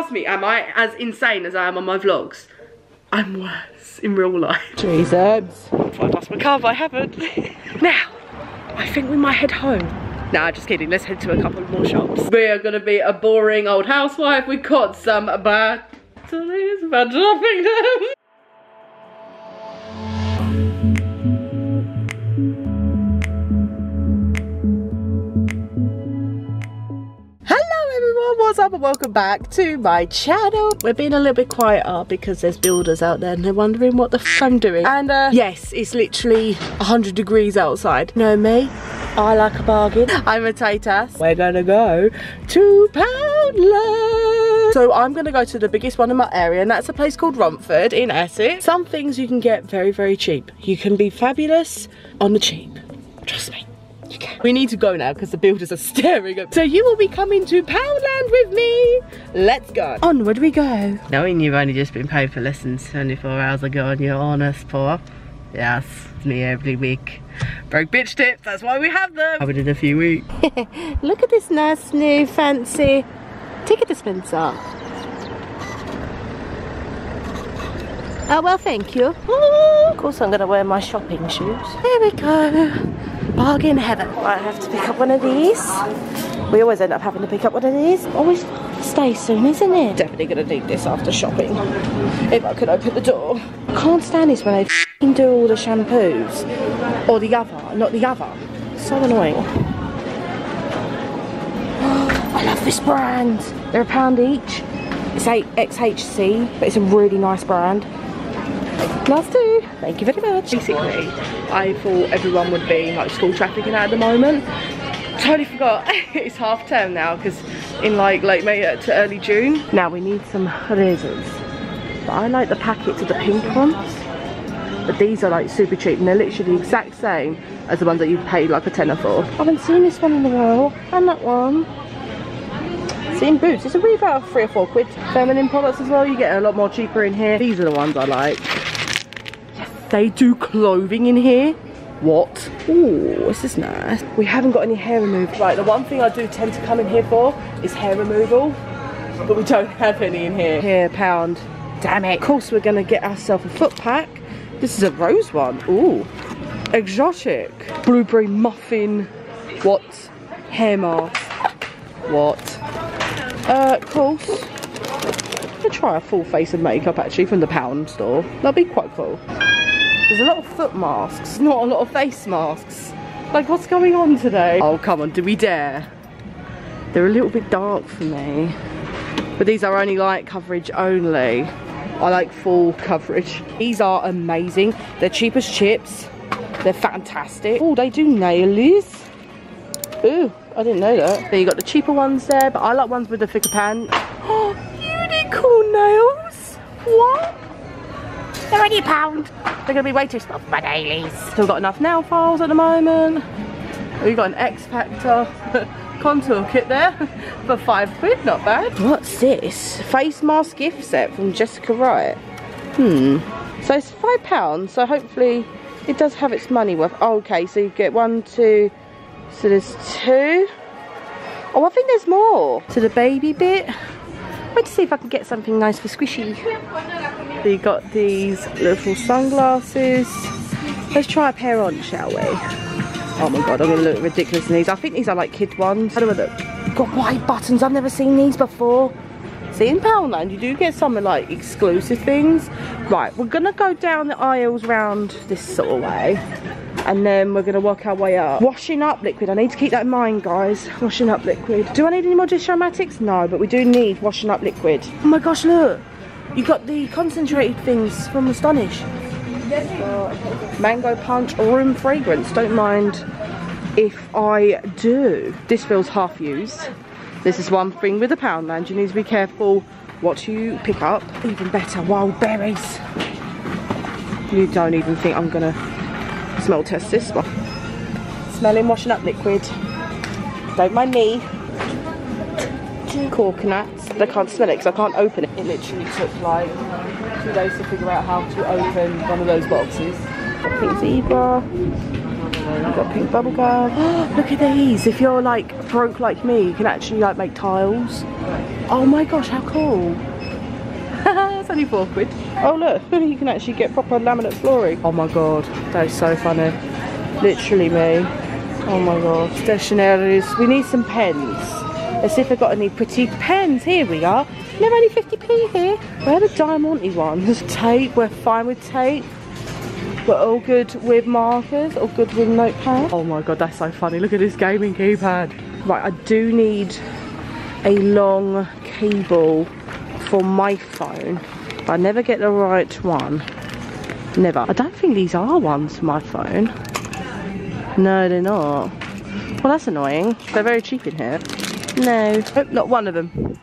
ask me, am I as insane as I am on my vlogs? I'm worse in real life. Jesus. If I lost my car, but I haven't. now, I think we might head home. Nah, just kidding. Let's head to a couple more shops. We are gonna be a boring old housewife. We caught some batteries, but dropping them. What's up and welcome back to my channel. We're being a little bit quieter because there's builders out there and they're wondering what the f I'm doing. And uh, yes, it's literally 100 degrees outside. You know me, I like a bargain. I'm a Titus. We're gonna go to Poundland. So I'm gonna go to the biggest one in my area and that's a place called Romford in Essex. Some things you can get very, very cheap. You can be fabulous on the cheap. Trust me. You can. We need to go now because the builders are staring at So you will be coming to Poundland with me. Let's go. Onward we go. Knowing you've only just been paid for lessons 24 hours ago and you're honest, poor. Yes, me every week. Broke bitch tips, that's why we have them. Covered in a few weeks. Look at this nice new fancy ticket dispenser. Oh, well, thank you. Of course, I'm going to wear my shopping shoes. There we go. Bargain heaven. I have to pick up one of these. We always end up having to pick up one of these. Always stay soon, isn't it? Definitely going to need this after shopping. If I could open the door. Can't stand this when they do all the shampoos. Or the other, not the other. So annoying. I love this brand. They're a pound each. It's 8 XHC, but it's a really nice brand. Last two. Thank you very much. Basically, I thought everyone would be like school trafficking at the moment. Totally forgot. it's half term now because in like late May uh, to early June. Now we need some razors. But I like the packets of the pink ones. But these are like super cheap and they're literally the exact same as the ones that you pay like a tenner for. I haven't seen this one in a while. And that one. Same boots. It's a really about three or four quid. Feminine products as well. You get a lot more cheaper in here. These are the ones I like. They do clothing in here. What? Oh, this is nice. We haven't got any hair removed. Right, the one thing I do tend to come in here for is hair removal. But we don't have any in here. Here, pound. Damn it. Of course, we're going to get ourselves a foot pack. This is a rose one. Ooh. Exotic. Blueberry muffin. What? Hair mask. What? Uh, of course. To try a full face of makeup actually from the pound store. That'd be quite cool. There's a lot of foot masks, not a lot of face masks. Like, what's going on today? Oh, come on, do we dare? They're a little bit dark for me. But these are only light coverage only. I like full coverage. These are amazing. They're cheap as chips. They're fantastic. Oh, they do nailies. Ooh, I didn't know that. Then you got the cheaper ones there, but I like ones with the thicker pan. Oh, unicorn nails. What? They're only a pound. They're gonna be way too small for my dailies. Still got enough nail files at the moment. We've got an X Factor contour kit there for five quid, not bad. What's this? Face mask gift set from Jessica Wright. Hmm. So it's five pounds, so hopefully it does have its money worth. Oh, okay, so you get one, two, so there's two. Oh, I think there's more. To the baby bit. Wait to see if I can get something nice for Squishy. We got these little sunglasses. Let's try a pair on, shall we? Oh my god, I'm gonna look ridiculous in these. I think these are like kid ones. I don't know, look. Got white buttons. I've never seen these before. See, in Poundland, you do get some of like exclusive things. Right, we're gonna go down the aisles round this sort of way and then we're gonna work our way up. Washing up liquid, I need to keep that in mind guys. Washing up liquid. Do I need any more dish aromatics? No, but we do need washing up liquid. Oh my gosh, look. You got the concentrated things from Astonish. Mango punch room fragrance, don't mind if I do. This feels half used. This is one thing with the Poundland, you need to be careful what you pick up. Even better, wild berries. You don't even think I'm gonna smell test this one. Smelling washing up liquid. Don't mind me. Coconuts. They can't smell it because I can't open it. It literally took like two days to figure out how to open one of those boxes. Got pink zebra. Got pink bubblegum. Look at these. If you're like broke like me, you can actually like make tiles. Oh my gosh, how cool. Only four quid. Oh look, you can actually get proper laminate flooring. Oh my god, that is so funny. Literally me. Oh my god. Stationaries. We need some pens. Let's see if they've got any pretty pens. Here we are. They're only 50p here. Where are the Diamante ones? Tape, we're fine with tape. We're all good with markers, all good with notepad. Oh my god, that's so funny. Look at this gaming keypad. Right, I do need a long cable for my phone. But I never get the right one. Never. I don't think these are ones for my phone. No, they're not. Well, that's annoying. They're very cheap in here. No, oh, not one of them.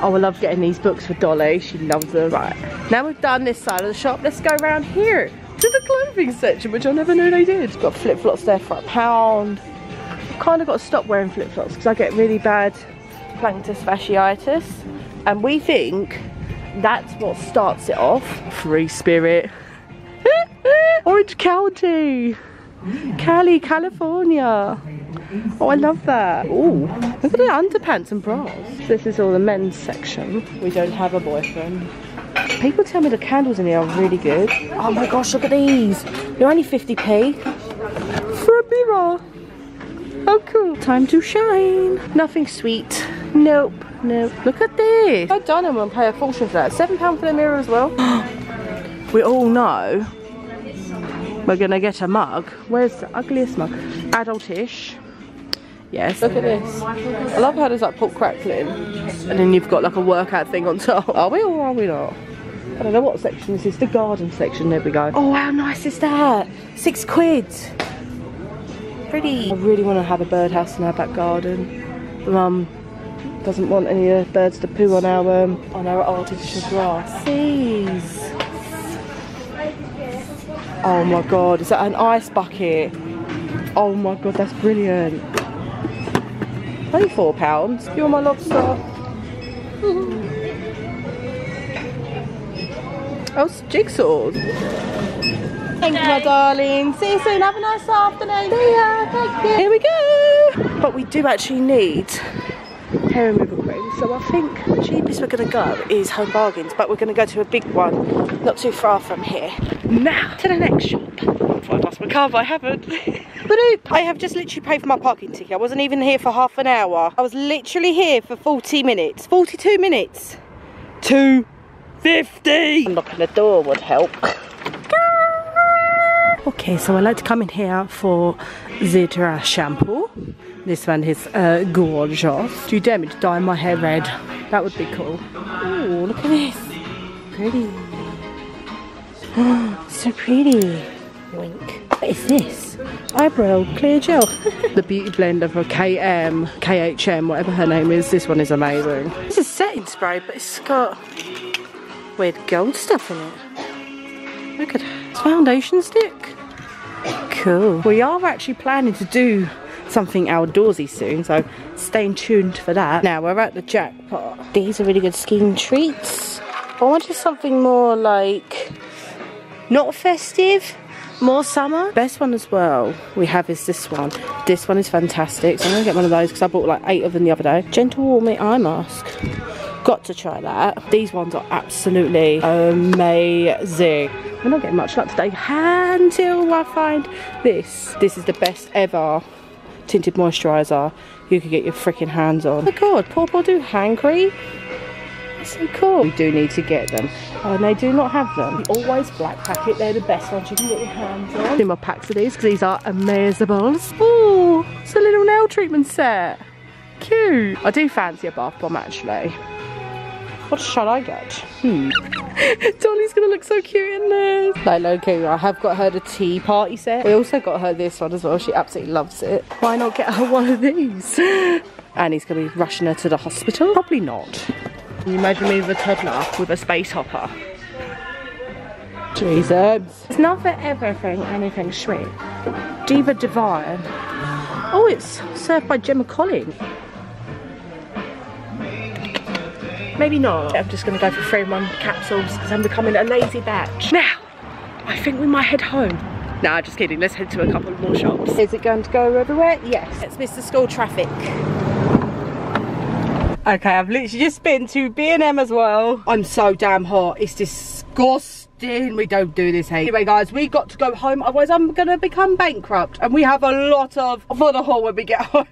Oh, I love getting these books for Dolly. She loves them. Right, now we've done this side of the shop, let's go around here to the clothing section, which I never knew they did. Got flip-flops there for a pound. I've kind of got to stop wearing flip-flops because I get really bad plantar fasciitis. And we think that's what starts it off. Free spirit. Orange County. Cali, California. Oh, I love that. Oh, look at the underpants and bras. This is all the men's section. We don't have a boyfriend. People tell me the candles in here are really good. Oh my gosh, look at these. They're only 50p. For a mirror. Oh, cool. Time to shine. Nothing sweet. Nope. Nope. Look at this. I don't know. I'm pay a fortune for that. £7 for the mirror as well. we all know we're gonna get a mug. Where's the ugliest mug? Adultish. Yes. Look at this. I love how there's like pork crackling. And then you've got like a workout thing on top. Are we or are we not? I don't know what section this is. The garden section. There we go. Oh, how nice is that? Six quid. Pretty. I really want to have a birdhouse in our back garden. Mum doesn't want any uh, birds to poo on our um, on our artificial grass. Please. Oh my god, is that an ice bucket? Oh my god, that's brilliant. Only four pounds. You're my lobster. oh, jigsaws. Thank you, my darling. See you soon. Have a nice afternoon. See ya. Thank you. Here we go. But we do actually need hair removal cream. So I think the cheapest we're going to go is Home Bargains. But we're going to go to a big one not too far from here. Now to the next shop. If I lost my car, but I haven't. but I have just literally paid for my parking ticket. I wasn't even here for half an hour. I was literally here for 40 minutes. 42 minutes. 250. Knocking the door would help. Okay, so I like to come in here for Zitra shampoo. This one is uh, gorgeous. Do to dye my hair red? That would be cool. Oh, look at this. Pretty. so pretty. Wink. What is this? Eyebrow clear gel. the beauty blender for KM, KHM, whatever her name is. This one is amazing. This is setting spray, but it's got weird gold stuff in it. Look at it. It's foundation stick. Cool. We are actually planning to do something outdoorsy soon, so stay tuned for that. Now we're at the jackpot. These are really good skiing treats. I wanted something more like not festive, more summer. Best one as well we have is this one. This one is fantastic. So I'm gonna get one of those because I bought like eight of them the other day. Gentle warming eye mask. Got to try that. These ones are absolutely amazing. We're not getting much luck today until I find this. This is the best ever tinted moisturiser you could get your freaking hands on. Oh my god, Paw Paw do hand cream? That's so cool. We do need to get them. Oh, and they do not have them. The always black packet, they're the best ones you can get your hands on. Two more packs of these because these are amazables. Oh, it's a little nail treatment set. Cute. I do fancy a bath bomb actually. What shall I get? Hmm. Dolly's gonna look so cute in this. No, okay, I have got her the tea party set. We also got her this one as well. She absolutely loves it. Why not get her one of these? Annie's gonna be rushing her to the hospital? Probably not. Can you imagine me with a toddler with a space hopper? Jesus. It's not for everything, anything sweet. Diva Divine. Oh, it's served by Gemma Collins. Maybe not. I'm just gonna go for three one capsules because I'm becoming a lazy batch. Now, I think we might head home. Nah, just kidding. Let's head to a couple more shops. Is it going to go everywhere? Yes. It's Mr. School traffic. Okay, I've literally just been to B&M as well. I'm so damn hot. It's disgusting. We don't do this here. Anyway, guys, we got to go home. Otherwise, I'm going to become bankrupt. And we have a lot of for the haul when we get home.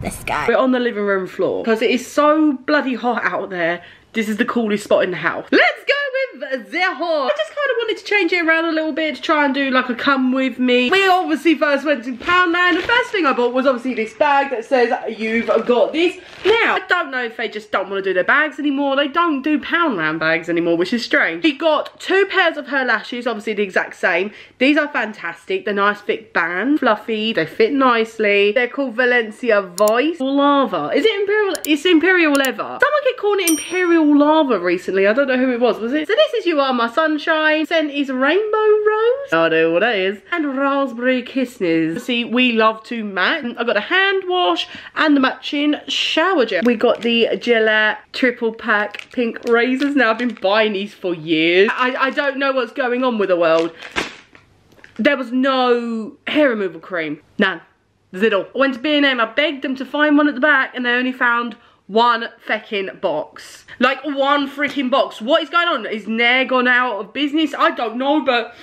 This guy. We're on the living room floor because it is so bloody hot out there. This is the coolest spot in the house. Let's go with haul. I just kind of wanted to change it around a little bit to try and do like a come with me. We obviously first went to Poundland. The first thing I bought was obviously this bag that says you've got this. Now, I don't know if they just don't want to do their bags anymore. They don't do Poundland bags anymore, which is strange. We got two pairs of her lashes, obviously the exact same. These are fantastic. They're nice thick band, fluffy. They fit nicely. They're called Valencia Voice or Lava. Is it Imperial? It's Imperial Leather. Someone kept calling it Imperial Lava recently. I don't know who it was. Was it? So this is You Are My Sunshine. Scent is Rainbow Rose. I don't know what that is. And Raspberry Kisses. See, we love to match. I got a hand wash and the matching shower gel. We got the Gillette triple pack pink razors. Now, I've been buying these for years. I, I don't know what's going on with the world. There was no hair removal cream. None. Zero. I went to B&M, I begged them to find one at the back and they only found one fecking box. Like one freaking box. What is going on? Is Nair gone out of business? I don't know, but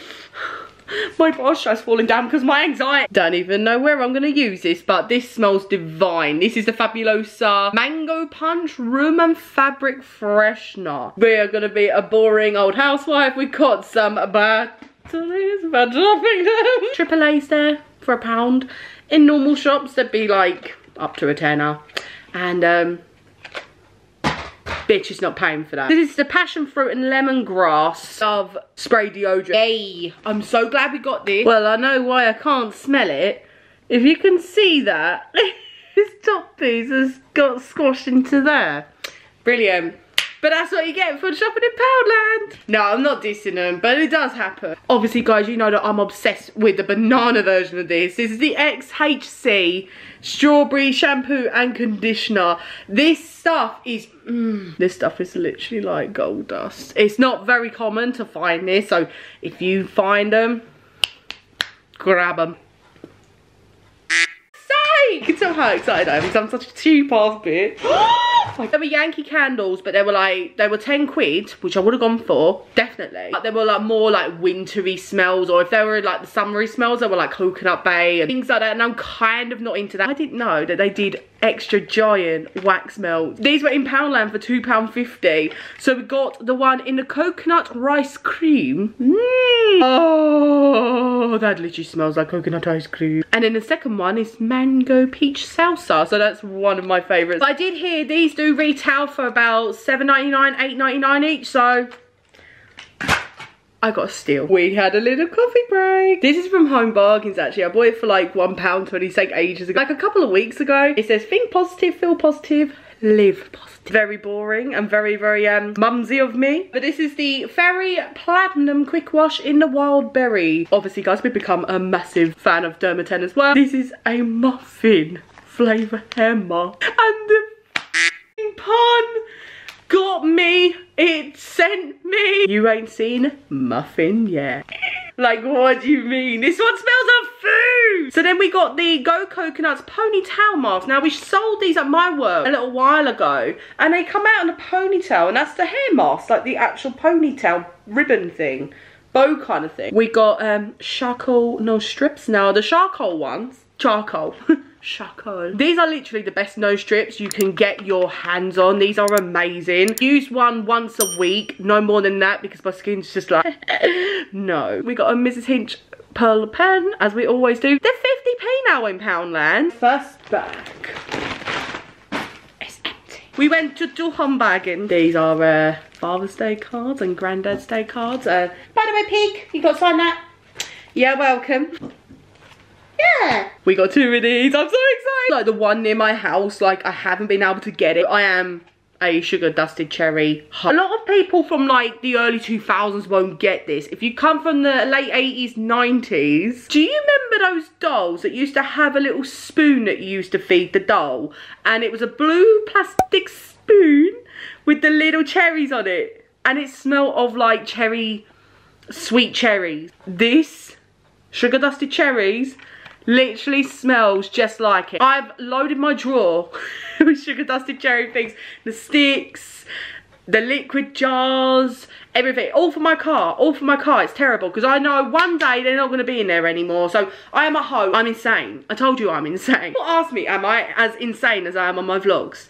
my posture's falling down because my anxiety. Don't even know where I'm going to use this, but this smells divine. This is the Fabulosa Mango Punch Room and Fabric Freshener. We are going to be a boring old housewife. We got some batteries, but dropping them. Triple A's there for a pound. In normal shops, they'd be like up to a tenner. And um, bitch is not paying for that. This is the passion fruit and lemongrass of spray deodorant. Yay. I'm so glad we got this. Well, I know why I can't smell it. If you can see that, this top piece has got squashed into there. Brilliant. But that's what you get for shopping in Poundland. No, I'm not dissing them, but it does happen. Obviously, guys, you know that I'm obsessed with the banana version of this. This is the XHC strawberry shampoo and conditioner. This stuff is, mm, this stuff is literally like gold dust. It's not very common to find this, so if you find them, grab them. You can tell how excited I am because I'm such a cheap bitch. there were Yankee candles, but they were like, they were 10 quid, which I would have gone for, definitely. But they were like more like wintry smells, or if they were like the summery smells, they were like coconut bay and things like that. And I'm kind of not into that. I didn't know that they did extra giant wax melts. These were in Poundland for £2.50. So we got the one in the coconut rice cream. Mm. Oh, that literally smells like coconut ice cream. And then the second one is mango peach salsa. So that's one of my favourites. I did hear these do retail for about $7.99, $8.99 each. So I got a steal. We had a little coffee break. This is from Home Bargains actually. I bought it for like £1.20 like ages ago. Like a couple of weeks ago. It says think positive, feel positive, live positive. Very boring and very, very um, mumsy of me. But this is the Fairy Platinum Quick Wash in the Wild Berry. Obviously guys, we've become a massive fan of Dermaten as well. This is a muffin flavour hair mask. And the pun got me. It sent me. You ain't seen muffin yet. Like, what do you mean? This one smells of food. So then we got the Go Coconuts ponytail mask. Now, we sold these at my work a little while ago. And they come out in a ponytail. And that's the hair mask. Like the actual ponytail ribbon thing. Bow kind of thing. We got um, charcoal, no strips. Now, the charcoal ones, charcoal. charcoal. These are literally the best nose strips you can get your hands on. These are amazing. Use one once a week, no more than that because my skin's just like, no. We got a Mrs. Hinch pearl pen, as we always do. They're 50p now in Poundland. First bag. It's empty. We went to do bagging. These are uh, Father's Day cards and Granddad's Day cards. Uh, by the way, Peek, you got to sign that? Yeah, welcome. We got two of these. I'm so excited. Like the one near my house, like I haven't been able to get it. I am a sugar dusted cherry. A lot of people from like the early 2000s won't get this. If you come from the late 80s, 90s, do you remember those dolls that used to have a little spoon that you used to feed the doll? And it was a blue plastic spoon with the little cherries on it. And it smelled of like cherry, sweet cherries. This sugar dusted cherries Literally smells just like it. I've loaded my drawer with sugar dusted cherry things. The sticks, the liquid jars, everything. All for my car. All for my car. It's terrible because I know one day they're not going to be in there anymore. So I am a hoe. I'm insane. I told you I'm insane. Don't ask me, am I as insane as I am on my vlogs?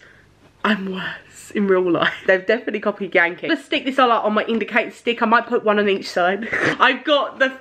I'm worse in real life. They've definitely copied Yankee. Let's stick this all up on my indicator stick. I might put one on each side. I've got the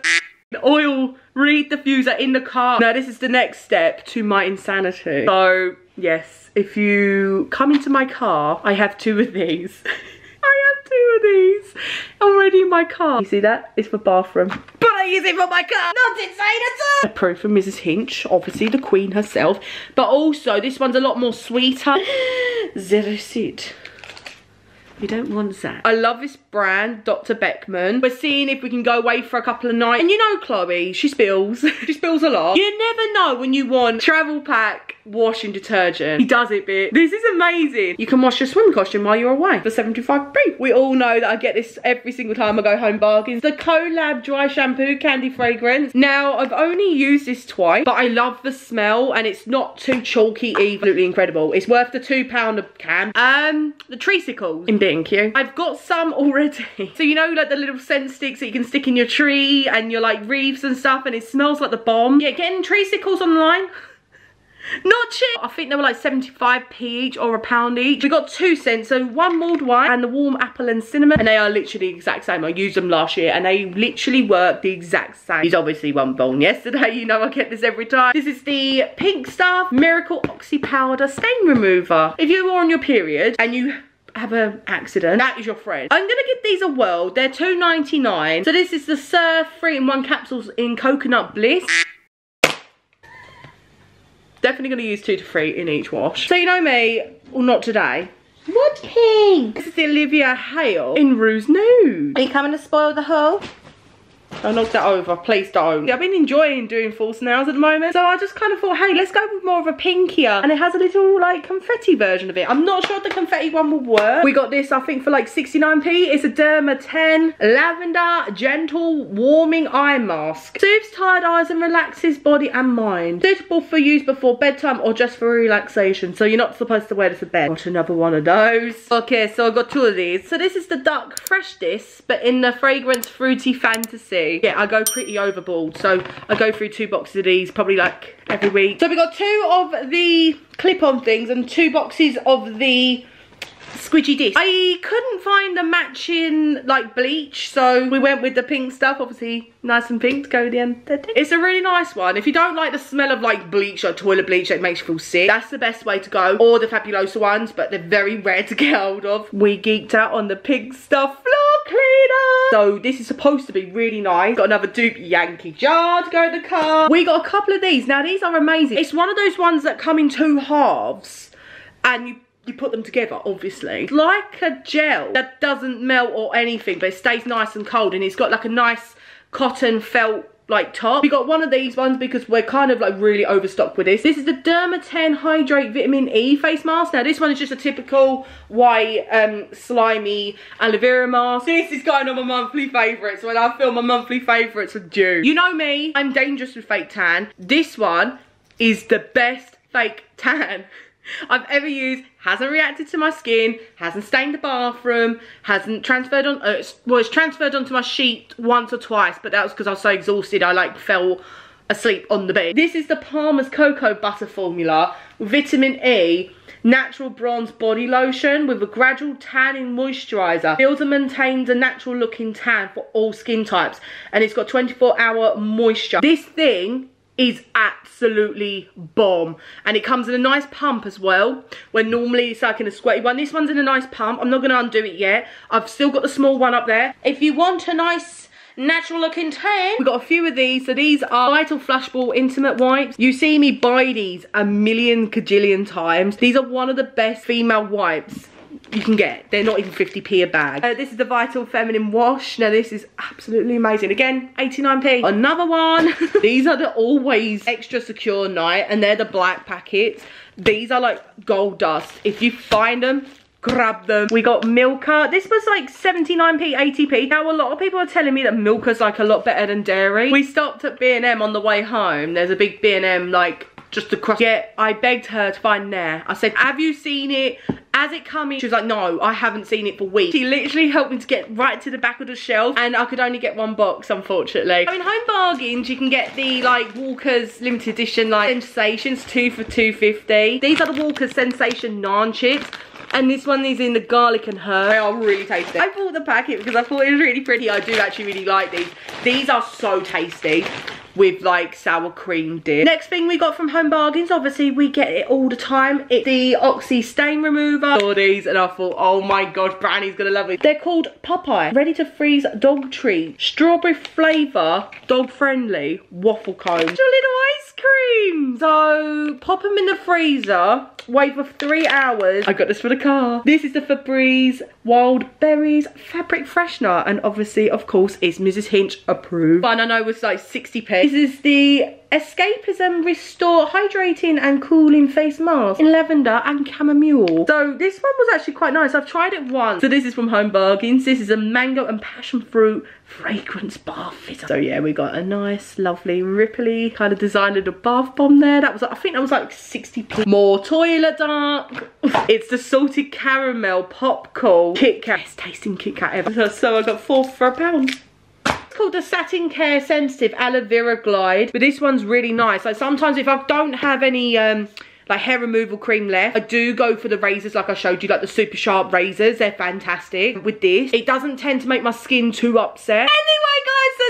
oil reed diffuser in the car. Now this is the next step to my insanity. So yes, if you come into my car, I have two of these. I have two of these already in my car. You see that? It's for bathroom. But I use it for my car. Not insane at all. A proof from Mrs. Hinch, obviously the queen herself. But also, this one's a lot more sweeter. Zero seat. You don't want that. I love this brand, Dr. Beckmann. We're seeing if we can go away for a couple of nights. And you know Chloe, she spills. she spills a lot. You never know when you want travel pack washing detergent. He does it, bitch. This is amazing. You can wash your swim costume while you're away for 75 p. We all know that I get this every single time I go home bargains. The Colab Dry Shampoo Candy Fragrance. Now, I've only used this twice, but I love the smell and it's not too chalky either. Absolutely incredible. It's worth the two pound a can. Um, the Treacicles in B&Q. I've got some already. So you know like the little scent sticks that you can stick in your tree and your like wreaths and stuff and it smells like the bomb. Yeah, getting Treacicles online. Not cheap. I think they were like 75p each or a pound each. We got two scents, so one mulled wine and the warm apple and cinnamon. And they are literally the exact same. I used them last year and they literally work the exact same. These obviously one born yesterday. You know I get this every time. This is the Pink Stuff Miracle Oxy Powder Stain Remover. If you are on your period and you have an accident, that is your friend. I'm gonna give these a whirl. They're $2.99. So this is the Surf 3-in-1 capsules in Coconut Bliss. Definitely going to use two to three in each wash. So you know me, well not today. What pink? This is the Olivia Hale in Rouge Nude. Are you coming to spoil the whole? I knocked that over, please don't. I've been enjoying doing false nails at the moment, so I just kind of thought, hey, let's go with more of a pinkier. And it has a little, like, confetti version of it. I'm not sure the confetti one will work. We got this, I think, for like 69p. It's a Derma 10 Lavender Gentle Warming Eye Mask. Soothes tired eyes and relaxes body and mind. Suitable for use before bedtime or just for relaxation. So you're not supposed to wear this to bed. Got another one of those. Okay, so I got two of these. So this is the Duck Fresh Disc, but in the fragrance Fruity Fantasy. Yeah, I go pretty overboard. So I go through two boxes of these probably like every week. So we got two of the clip-on things and two boxes of the squidgy disc. I couldn't find the matching like bleach so we went with the pink stuff obviously nice and pink to go with the end. It's a really nice one. If you don't like the smell of like bleach or toilet bleach that makes you feel sick. That's the best way to go. Or the fabulosa ones but they're very rare to get hold of. We geeked out on the pink stuff. Floor cleaner so this is supposed to be really nice. Got another dupe yankee jar to go in the car. We got a couple of these. Now these are amazing. It's one of those ones that come in two halves and you you put them together obviously like a gel that doesn't melt or anything but it stays nice and cold and it's got like a nice cotton felt like top. We got one of these ones because we're kind of like really overstocked with this. This is the Derma 10 Hydrate Vitamin E face mask. Now this one is just a typical white um, slimy aloe vera mask. This is kind of my monthly favourites when I feel my monthly favourites with due. You know me, I'm dangerous with fake tan. This one is the best fake tan I've ever used, hasn't reacted to my skin, hasn't stained the bathroom, hasn't transferred on, uh, well it's transferred onto my sheet once or twice, but that was because I was so exhausted I like fell asleep on the bed. This is the Palmer's Cocoa Butter Formula, Vitamin E, natural bronze body lotion with a gradual tanning moisturizer. Builds and maintains a natural looking tan for all skin types and it's got 24 hour moisture. This thing is absolutely bomb. And it comes in a nice pump as well where normally it's like in a sweaty one. This one's in a nice pump. I'm not going to undo it yet. I've still got the small one up there. If you want a nice natural looking tan we've got a few of these. So these are vital flushball intimate wipes. You see me buy these a million cajillion times. These are one of the best female wipes you can get. They're not even 50p a bag. Uh, this is the Vital Feminine Wash. Now this is absolutely amazing. Again, 89p. Another one. These are the always extra secure night and they're the black packets. These are like gold dust. If you find them, grab them. We got Milka. This was like 79p, 80p. Now, a lot of people are telling me that Milka's like a lot better than dairy. We stopped at B&M on the way home. There's a big B&M like just across. Yeah, I begged her to find there. I said, have you seen it? As it come in, she was like, no, I haven't seen it for weeks. She literally helped me to get right to the back of the shelf and I could only get one box, unfortunately. I mean, Home Bargains, you can get the like Walker's limited edition like Sensations, two for 250. These are the Walker's Sensation Naan chips. And this one is in the garlic and herb. They are really tasty. I bought the packet because I thought it was really pretty. I do actually really like these. These are so tasty with like sour cream dip. Next thing we got from Home Bargains, obviously we get it all the time. It's the Oxy Stain Remover. Saw these and I thought, oh my god, Brownie's gonna love it. They're called Popeye. Ready to freeze dog treat. Strawberry flavour, dog friendly, waffle cone. Your little ice cream. So pop them in the freezer, wait for three hours. I got this for the car. This is the Febreze Wild Berries Fabric Freshener. And obviously, of course, it's Mrs. Hinch approved. And I know it was like 60p. This is the Escapism Restore Hydrating and Cooling Face Mask in lavender and chamomile. So this one was actually quite nice. I've tried it once. So this is from Home Bargains. This is a mango and passion fruit fragrance bath fitter. So yeah, we got a nice, lovely, ripply kind of design of bath bomb there. That was, I think that was like 60p. More toilet dark. it's the salted caramel popcorn Kit Kat. Best tasting Kit Kat ever. So I got four for a pound called the Satin Care Sensitive Aloe Vera Glide. But this one's really nice. Like sometimes if I don't have any um, like hair removal cream left. I do go for the razors like I showed you, like the super sharp razors. They're fantastic. With this, it doesn't tend to make my skin too upset. Anyway, guys,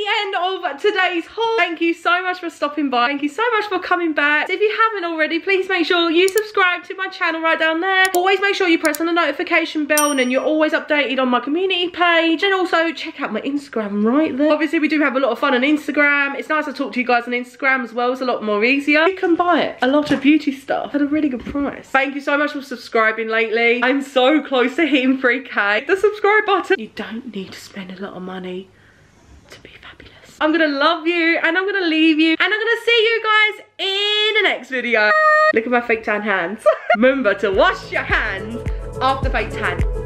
the end of today's haul. Thank you so much for stopping by. Thank you so much for coming back. If you haven't already, please make sure you subscribe to my channel right down there. Always make sure you press on the notification bell and then you're always updated on my community page. And also check out my Instagram right there. Obviously, we do have a lot of fun on Instagram. It's nice to talk to you guys on Instagram as well. It's a lot more easier. You can buy it. A lot of beauty stuff at a really good price. Thank you so much for subscribing lately. I'm so close to hitting 3k. The subscribe button. You don't need to spend a lot of money. I'm gonna love you and I'm gonna leave you and I'm gonna see you guys in the next video. Look at my fake tan hands. Remember to wash your hands after fake tan.